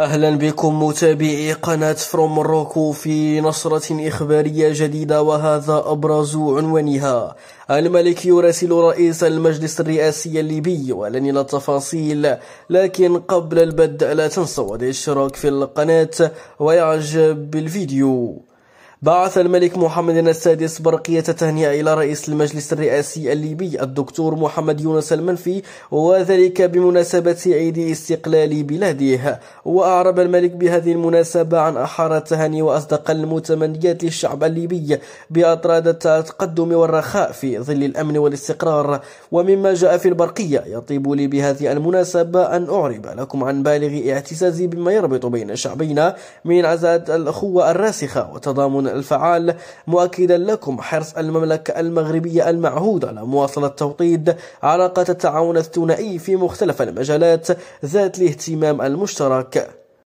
أهلا بكم متابعي قناة From Morocco في نشرة إخبارية جديدة وهذا أبرز عناوينها. الملك يراسل رئيس المجلس الرئاسي الليبي ولنا التفاصيل لكن قبل البدء لا تنسوا الاشتراك في القناة والإعجاب بالفيديو. بعث الملك محمد السادس برقية تهنئة إلى رئيس المجلس الرئاسي الليبي الدكتور محمد يونس المنفي وذلك بمناسبة عيد استقلال بلاده. وأعرب الملك بهذه المناسبة عن أحار التهاني وأصدق المتمنيات للشعب الليبي بأطراد التقدم والرخاء في ظل الأمن والاستقرار. ومما جاء في البرقية يطيب لي بهذه المناسبة أن أعرب لكم عن بالغ اعتزازي بما يربط بين شعبينا من عزاء الأخوة الراسخة وتضامن الفعال مؤكدا لكم حرص المملكة المغربية المعهود على مواصلة توطيد علاقة التعاون الثنائي في مختلف المجالات ذات الاهتمام المشترك.